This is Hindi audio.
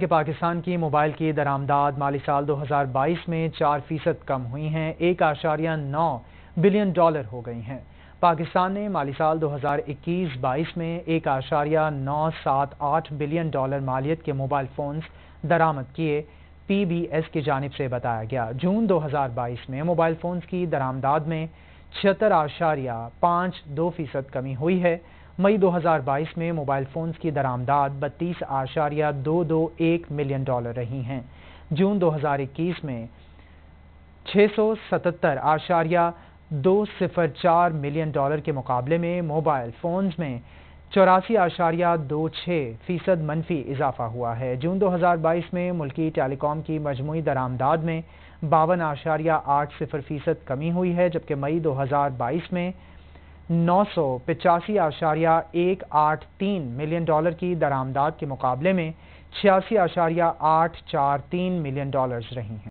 कि पाकिस्तान की मोबाइल की दरामदाद माली साल 2022 में चार फ़ीसद कम हुई हैं, एक आशारिया नौ बिलियन डॉलर हो गई हैं। पाकिस्तान ने माली साल 2021-22 में एक आशारिया नौ सात आठ बिलियन डॉलर मालियत के मोबाइल फ़ोन्स दरामद किए, पी बी एस की जानब से बताया गया। जून 2022 में मोबाइल फ़ोन्स की दरामदाद में छिहत्तर आशारिया पाँच दो फ़ीसद कमी हुई है। मई 2022 में मोबाइल फ़ोन्स की दरामदाद बत्तीस आशारिया दो दो एक मिलियन डॉलर रही हैं। जून 2021 में छः सौ सतहत्तर आशारिया दो सिफर चार मिलियन डॉलर के मुकाबले में मोबाइल फ़ोन्स में चौरासी आशारिया दो छः फ़ीसद मनफी इजाफा हुआ है। जून 2022 में मुल्की टेलीकॉम की मजमू दरामदाद में बावन आशारिया आठ सिफर फ़ीसद कमी हुई है, जबकि मई 2022 में नौ सौ पिचासी आशारिया एक आठ तीन मिलियन डॉलर की दरामदाद के मुकाबले में छियासी आशारिया आठ चार तीन मिलियन डॉलर्स रही हैं।